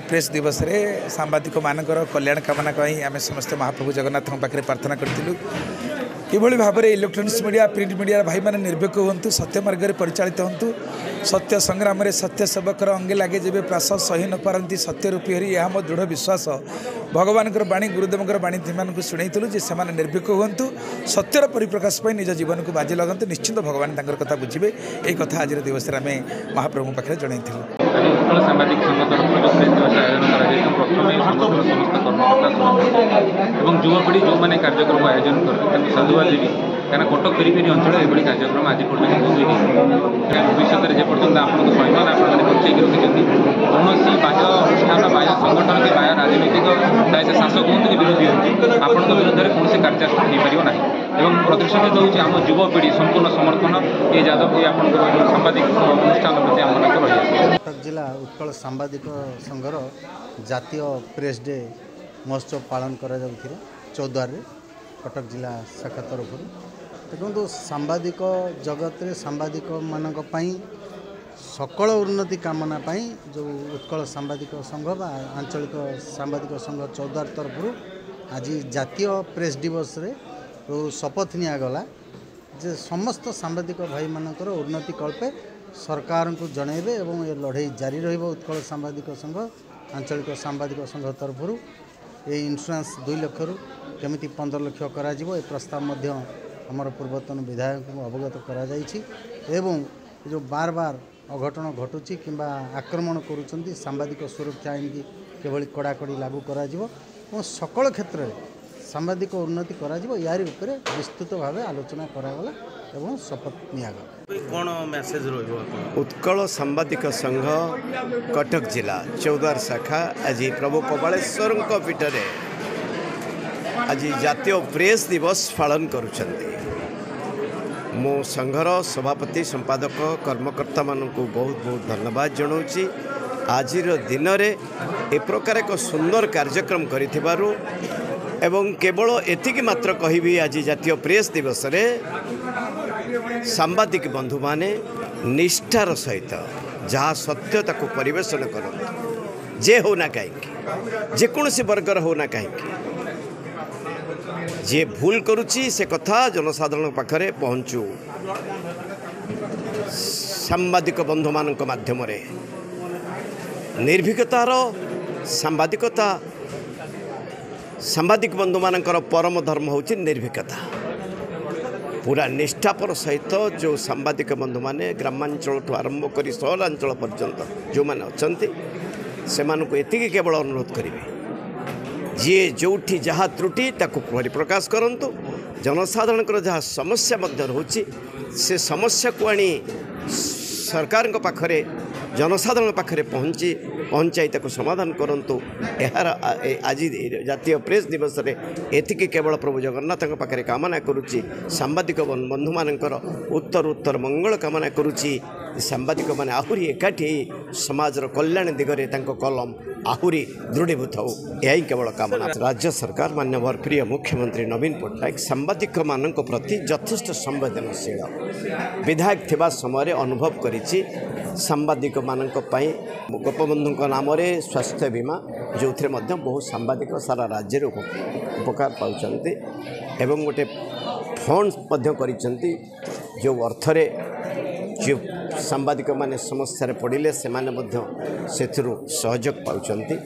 Press ଦିବସରେ ସାମ୍ବାଦିକମାନଙ୍କର କଲ୍ୟାଣ କାମନା ପାଇଁ ଆମେ ସମସ୍ତେ ମହାପ୍ରଭୁ ଜଗନ୍ନାଥଙ୍କ ପାଖରେ ପ୍ରାର୍ଥନା କରିଥିଲୁ। କିଭଳି ଭାବରେ ଇଲେକ୍ଟ୍ରୋନିକ୍ସ ମିଡ଼ିଆ ପ୍ରିଣ୍ଟ ମିଡ଼ିଆର ଭାଇମାନେ ନିର୍ଭୀକ ହୁଅନ୍ତୁ ସତ୍ୟ ମାର୍ଗରେ ପରିଚାଳିତ ହୁଅନ୍ତୁ ସତ୍ୟ ସଂଗ୍ରାମରେ ସତ୍ୟ ସେବକର ଅଙ୍ଗେ ଲାଗେ ଯେବେ ପ୍ରାସ ସହି ନ ପାରନ୍ତି ସତ୍ୟ ରୂପୀ ହରି ଏହା ମୋ ଦୃଢ଼ ବିଶ୍ୱାସ। ଭଗବାନଙ୍କର ବାଣୀ ଗୁରୁଦେବଙ୍କର ବାଣୀ ସେମାନଙ୍କୁ ଶୁଣେଇଥିଲୁ ଯେ ସେମାନେ ନିର୍ଭୀକ ହୁଅନ୍ତୁ ସତ୍ୟର ପରିପ୍ରକାଶ ପାଇଁ ନିଜ ଜୀବନକୁ ବାଜି ଲଗାନ୍ତୁ ନିଶ୍ଚିନ୍ତ ଭଗବାନ ତାଙ୍କର କଥା ବୁଝିବେ। ଏହି କଥା ଆଜିର ଦିବସରେ ଆମେ ମହାପ୍ରଭୁଙ୍କ ପାଖରେ ଜଣାଇଥିଲୁ। ଆଜି ଉତ୍କଳ ସାମ୍ବାଦିକ ସଂଘ ତରଫରୁ ପ୍ରଥମେ ସଂଘର ସମସ୍ତ କର୍ମକର୍ତା ସଭାପତି ଏବଂ ଯୁବପିଢ଼ି ଯେଉଁମାନେ କାର୍ଯ୍ୟକ୍ରମ ଆୟୋଜନ କରିବେ ତାଙ୍କୁ ସାଧୁବାଦ ଦେବି କାରଣ କଟକ ଫେରି ଫେରି ଅଞ୍ଚଳ ଏଭଳି କାର୍ଯ୍ୟକ୍ରମ ଆଜି ପର୍ଯ୍ୟନ୍ତ ହୋଇନି? ଭବିଷ୍ୟତରେ ଯେ ପର୍ଯ୍ୟନ୍ତ ଆପଣଙ୍କ ସ୍ୱାଭିମାନ ଆପଣମାନେ ବଞ୍ଚେଇକି ରଖିଛନ୍ତି କୌଣସି ବାହ୍ୟ ଅନୁଷ୍ଠାନ ଏବଂ ପ୍ରତିଶୋଧିତ ହେଉଛି ଆମ ଯୁବପିଢ଼ି ସମ୍ପୂର୍ଣ୍ଣ ସମର୍ଥନ। ଏ ଯାଦବ ଆପଣଙ୍କର ସାମ୍ବାଦିକ ଅନୁଷ୍ଠାନ ପ୍ରତି ଆମମାନଙ୍କ ରହିଆସିଛି କଟକ ଜିଲ୍ଲା ଉତ୍କଳ ସାମ୍ବାଦିକ ସଂଘର ଜାତୀୟ ପ୍ରେସ୍ ଡେ ମହୋତ୍ସବ ପାଳନ କରାଯାଉଥିଲା ଚୌଦ୍ୱାରରେ କଟକ ଜିଲ୍ଲା ଶାଖା ତରଫରୁ। ଦେଖନ୍ତୁ ସାମ୍ବାଦିକ ଜଗତରେ ସାମ୍ବାଦିକମାନଙ୍କ ପାଇଁ ସକଳ ଉନ୍ନତି କାମନା ପାଇଁ ଯେଉଁ ଉତ୍କଳ ସାମ୍ବାଦିକ ସଂଘ ବା ଆଞ୍ଚଳିକ ସାମ୍ବାଦିକ ସଂଘ ଚୌଦ୍ୱାର ତରଫରୁ ଆଜି ଜାତୀୟ ପ୍ରେସ୍ ଦିବସରେ ଶପଥ ନିଆଗଲା ଯେ ସମସ୍ତ ସାମ୍ବାଦିକ ଭାଇମାନଙ୍କର ଉନ୍ନତି କଳ୍ପେ ସରକାରଙ୍କୁ ଜଣାଇବେ ଏବଂ ଏ ଲଢ଼େଇ ଜାରି ରହିବ ଉତ୍କଳ ସାମ୍ବାଦିକ ସଂଘ ଆଞ୍ଚଳିକ ସାମ୍ବାଦିକ ସଂଘ ତରଫରୁ। ଏହି ଇନ୍ସୁରାନ୍ସ ଦୁଇ ଲକ୍ଷରୁ କେମିତି ପନ୍ଦର ଲକ୍ଷ କରାଯିବ ଏ ପ୍ରସ୍ତାବ ମଧ୍ୟ ଆମର ପୂର୍ବତନ ବିଧାୟକଙ୍କୁ ଅବଗତ କରାଯାଇଛି ଏବଂ ଯେଉଁ ବାର ବାର ଅଘଟଣ ଘଟୁଛି କିମ୍ବା ଆକ୍ରମଣ କରୁଛନ୍ତି ସାମ୍ବାଦିକ ସୁରକ୍ଷା ଆଇନକି କିଭଳି କଡ଼ାକଡ଼ି ଲାଗୁ କରାଯିବ ଏବଂ ସକଳ କ୍ଷେତ୍ରରେ ସାମ୍ବାଦିକ ଉନ୍ନତି କରାଯିବ ୟାରି ଉପରେ ବିସ୍ତୃତ ଭାବେ ଆଲୋଚନା କରାଗଲା ଏବଂ ଶପଥ ନିଆଗଲା। କ'ଣ ମେସେଜ ରହିବ ଉତ୍କଳ ସାମ୍ବାଦିକ ସଂଘ କଟକ ଜିଲ୍ଲା ଚୌଦ୍ୱାର ଶାଖା ଆଜି ପ୍ରଭୁ କପାଳେଶ୍ୱରଙ୍କ ପୀଠରେ ଆଜି ଜାତୀୟ ପ୍ରେସ୍ ଦିବସ ପାଳନ କରୁଛନ୍ତି। ମୁଁ ସଂଘର ସଭାପତି ସମ୍ପାଦକ କର୍ମକର୍ତ୍ତାମାନଙ୍କୁ ବହୁତ ବହୁତ ଧନ୍ୟବାଦ ଜଣାଉଛି। ଆଜିର ଦିନରେ ଏ ପ୍ରକାର ଏକ ସୁନ୍ଦର କାର୍ଯ୍ୟକ୍ରମ କରିଥିବାରୁ ଏବଂ କେବଳ ଏତିକି ମାତ୍ର କହିବି ଆଜି ଜାତୀୟ ପ୍ରେସ୍ ଦିବସରେ ସାମ୍ବାଦିକ ବନ୍ଧୁମାନେ ନିଷ୍ଠାର ସହିତ ଯାହା ସତ୍ୟ ତାକୁ ପରିବେଷଣ କରନ୍ତୁ। ଯେ ହେଉନା କାହିଁକି ଯେକୌଣସି ବର୍ଗର ହେଉନା କାହିଁକି ଯିଏ ଭୁଲ କରୁଛି ସେ କଥା ଜନସାଧାରଣଙ୍କ ପାଖରେ ପହଞ୍ଚୁ। ସାମ୍ବାଦିକ ବନ୍ଧୁମାନଙ୍କ ମାଧ୍ୟମରେ ନିର୍ଭୀକତାର ସାମ୍ବାଦିକତା। ସାମ୍ବାଦିକ ବନ୍ଧୁମାନଙ୍କର ପରମ ଧର୍ମ ହେଉଛି ନିର୍ଭୀକତା। ପୁରା ନିଷ୍ଠାପର ସହିତ ଯେଉଁ ସାମ୍ବାଦିକ ବନ୍ଧୁମାନେ ଗ୍ରାମାଞ୍ଚଳଠୁ ଆରମ୍ଭ କରି ସହରାଞ୍ଚଳ ପର୍ଯ୍ୟନ୍ତ ଯେଉଁମାନେ ଅଛନ୍ତି ସେମାନଙ୍କୁ ଏତିକି କେବଳ ଅନୁରୋଧ କରିବେ। ଯିଏ ଯେଉଁଠି ଯାହା ତ୍ରୁଟି ତାକୁ ପରିପ୍ରକାଶ କରନ୍ତୁ। ଜନସାଧାରଣଙ୍କର ଯାହା ସମସ୍ୟା ମଧ୍ୟ ରହୁଛି ସେ ସମସ୍ୟାକୁ ଆଣି ସରକାରଙ୍କ ପାଖରେ ଜନସାଧାରଣ ପାଖରେ ପହଞ୍ଚି ପହଞ୍ଚାଇ ତାକୁ ସମାଧାନ କରନ୍ତୁ। ଏହାର ଆଜି ଜାତୀୟ ପ୍ରେସ୍ ଦିବସରେ ଏତିକି କେବଳ ପ୍ରଭୁ ଜଗନ୍ନାଥଙ୍କ ପାଖରେ କାମନା କରୁଛି। ସାମ୍ବାଦିକ ବନ୍- ବନ୍ଧୁମାନଙ୍କର ଉତ୍ତର ଉତ୍ତର ମଙ୍ଗଳ କାମନା କରୁଛି। ସାମ୍ବାଦିକମାନେ ଆହୁରି ଏକାଠି ସମାଜର କଲ୍ୟାଣ ଦିଗରେ ତାଙ୍କ କଲମ ଆହୁରି ଦୃଢ଼ୀଭୂତ ହେଉ। ଏହା ହିଁ କେବଳ କାମନା। ରାଜ୍ୟ ସରକାର ମାନ୍ୟବର ପ୍ରିୟ ମୁଖ୍ୟମନ୍ତ୍ରୀ ନବୀନ ପଟ୍ଟନାୟକ ସାମ୍ବାଦିକମାନଙ୍କ ପ୍ରତି ଯଥେଷ୍ଟ ସମ୍ବେଦନଶୀଳ। ବିଧାୟକ ଥିବା ସମୟରେ ଅନୁଭବ କରିଛି ସାମ୍ବାଦିକମାନଙ୍କ ପାଇଁ ଗୋପବନ୍ଧୁଙ୍କ ନାମରେ ସ୍ୱାସ୍ଥ୍ୟ ବୀମା ଯେଉଁଥିରେ ମଧ୍ୟ ବହୁ ସାମ୍ବାଦିକ ସାରା ରାଜ୍ୟରେ ଉପ- ଉପକାର ପାଉଛନ୍ତି ଏବଂ ଗୋଟେ ଫଣ୍ଡ ମଧ୍ୟ କରିଛନ୍ତି। ଯେଉଁ ଅର୍ଥରେ ଯେଉଁ ସାମ୍ବାଦିକମାନେ ସମସ୍ୟାରେ ପଡ଼ିଲେ ସେମାନେ ମଧ୍ୟ ସେଥିରୁ ସହଯୋଗ ପାଉଛନ୍ତି।